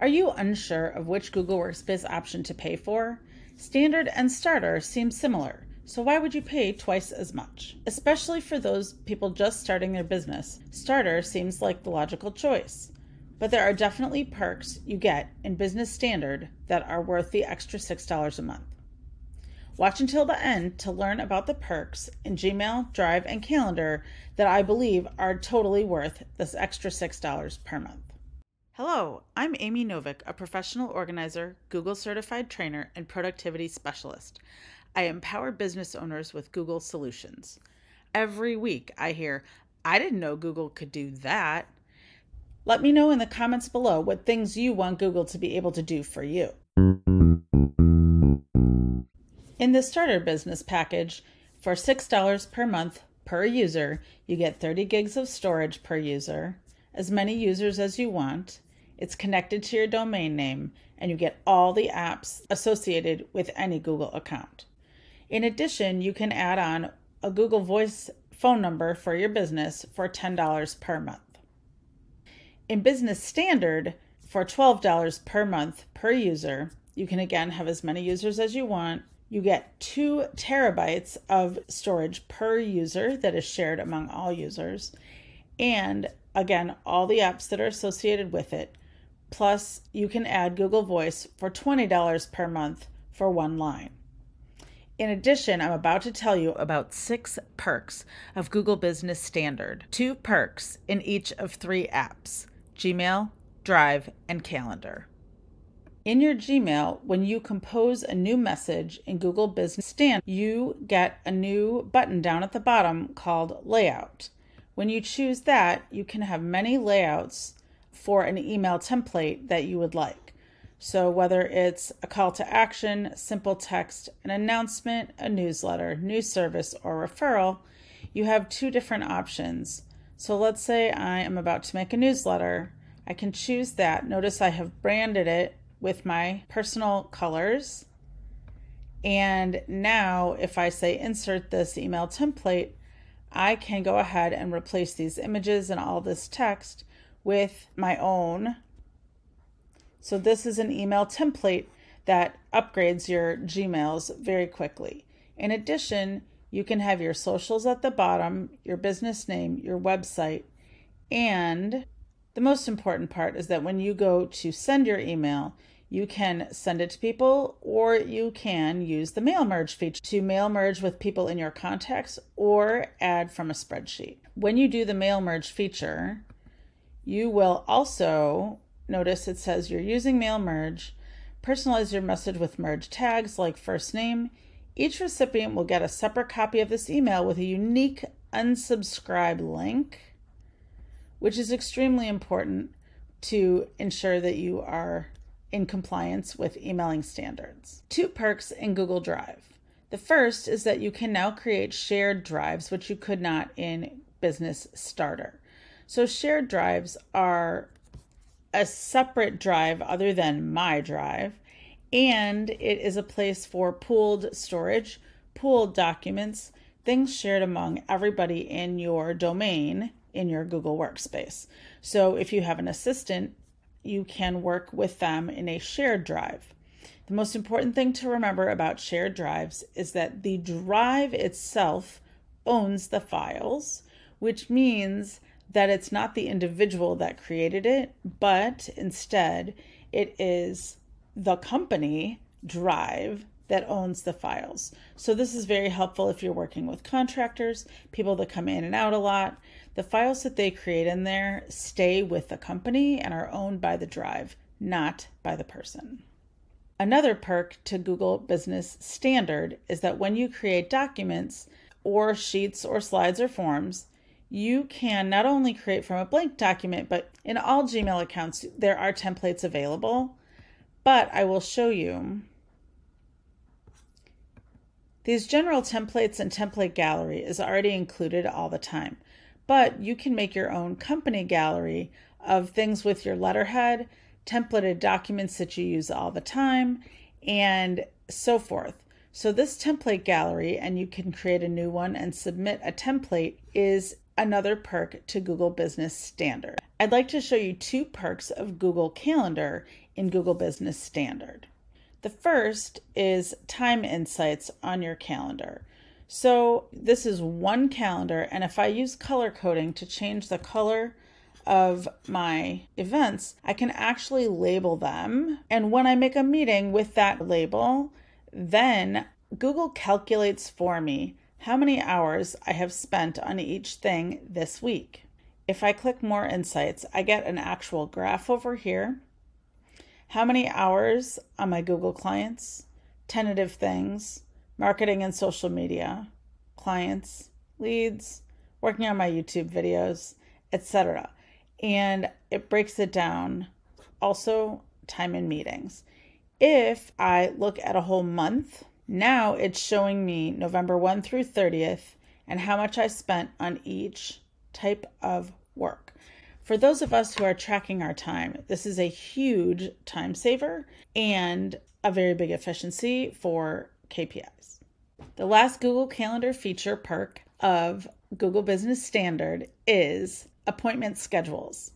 Are you unsure of which Google Workspace option to pay for? Standard and Starter seem similar, so why would you pay twice as much? Especially for those people just starting their business, Starter seems like the logical choice. But there are definitely perks you get in Business Standard that are worth the extra $6 a month. Watch until the end to learn about the perks in Gmail, Drive, and Calendar that I believe are totally worth this extra $6 per month. Hello, I'm Amy Novick, a professional organizer, Google certified trainer, and productivity specialist. I empower business owners with Google solutions. Every week I hear, I didn't know Google could do that. Let me know in the comments below what things you want Google to be able to do for you. In the starter business package, for $6 per month per user, you get 30 gigs of storage per user, as many users as you want. It's connected to your domain name, and you get all the apps associated with any Google account. In addition, you can add on a Google Voice phone number for your business for $10 per month. In Business Standard, for $12 per month per user, you can again have as many users as you want you get two terabytes of storage per user that is shared among all users. And again, all the apps that are associated with it. Plus, you can add Google Voice for $20 per month for one line. In addition, I'm about to tell you about six perks of Google Business Standard. Two perks in each of three apps Gmail, Drive, and Calendar. In your Gmail, when you compose a new message in Google Business Standard, you get a new button down at the bottom called Layout. When you choose that, you can have many layouts for an email template that you would like. So, whether it's a call to action, simple text, an announcement, a newsletter, new service, or referral, you have two different options. So, let's say I am about to make a newsletter. I can choose that. Notice I have branded it with my personal colors. And now if I say insert this email template, I can go ahead and replace these images and all this text with my own. So this is an email template that upgrades your Gmails very quickly. In addition, you can have your socials at the bottom, your business name, your website, and the most important part is that when you go to send your email, you can send it to people or you can use the mail merge feature to mail merge with people in your contacts or add from a spreadsheet. When you do the mail merge feature, you will also notice it says you're using mail merge. Personalize your message with merge tags like first name. Each recipient will get a separate copy of this email with a unique unsubscribe link which is extremely important to ensure that you are in compliance with emailing standards. Two perks in Google Drive. The first is that you can now create shared drives, which you could not in Business Starter. So, shared drives are a separate drive other than My Drive, and it is a place for pooled storage, pooled documents, things shared among everybody in your domain in your Google Workspace. So if you have an assistant, you can work with them in a shared drive. The most important thing to remember about shared drives is that the drive itself owns the files, which means that it's not the individual that created it, but instead it is the company drive that owns the files. So this is very helpful if you're working with contractors, people that come in and out a lot. The files that they create in there stay with the company and are owned by the drive, not by the person. Another perk to Google Business Standard is that when you create documents or sheets or slides or forms, you can not only create from a blank document, but in all Gmail accounts, there are templates available. But I will show you these general templates and template gallery is already included all the time, but you can make your own company gallery of things with your letterhead, templated documents that you use all the time, and so forth. So this template gallery, and you can create a new one and submit a template, is another perk to Google Business Standard. I'd like to show you two perks of Google Calendar in Google Business Standard. The first is time insights on your calendar. So this is one calendar, and if I use color coding to change the color of my events, I can actually label them. And when I make a meeting with that label, then Google calculates for me how many hours I have spent on each thing this week. If I click more insights, I get an actual graph over here. How many hours on my Google clients, tentative things, marketing and social media, clients, leads, working on my YouTube videos, etc. And it breaks it down. Also, time in meetings. If I look at a whole month, now it's showing me November 1 through 30th and how much I spent on each type of work. For those of us who are tracking our time, this is a huge time saver and a very big efficiency for KPIs. The last Google Calendar feature perk of Google Business Standard is appointment schedules.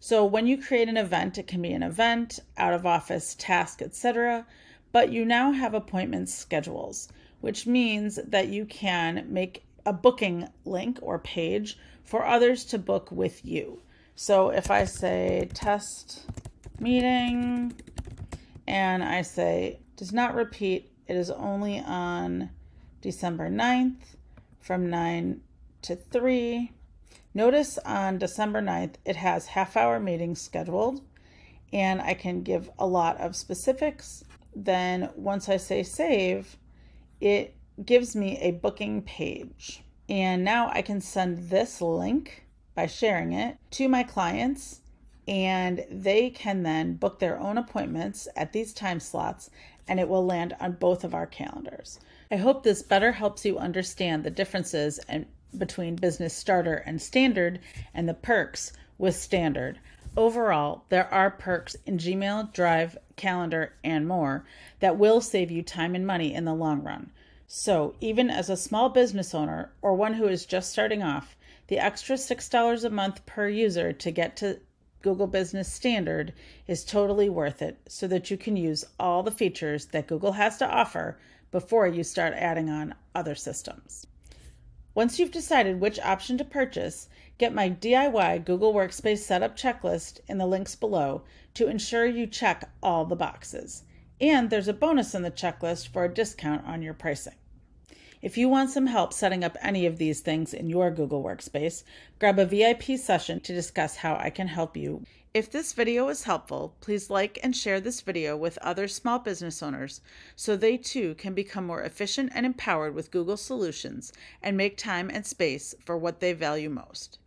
So when you create an event, it can be an event, out of office, task, etc., but you now have appointment schedules, which means that you can make a booking link or page for others to book with you. So if I say test meeting and I say does not repeat, it is only on December 9th from 9 to 3. Notice on December 9th, it has half hour meetings scheduled and I can give a lot of specifics. Then once I say save, it gives me a booking page. And now I can send this link by sharing it to my clients and they can then book their own appointments at these time slots and it will land on both of our calendars. I hope this better helps you understand the differences and between business starter and standard and the perks with standard. Overall, there are perks in Gmail, Drive, Calendar, and more that will save you time and money in the long run. So, even as a small business owner or one who is just starting off, the extra $6 a month per user to get to Google Business Standard is totally worth it so that you can use all the features that Google has to offer before you start adding on other systems. Once you've decided which option to purchase, get my DIY Google Workspace setup checklist in the links below to ensure you check all the boxes. And there's a bonus in the checklist for a discount on your pricing. If you want some help setting up any of these things in your Google Workspace, grab a VIP session to discuss how I can help you. If this video was helpful, please like and share this video with other small business owners so they too can become more efficient and empowered with Google solutions and make time and space for what they value most.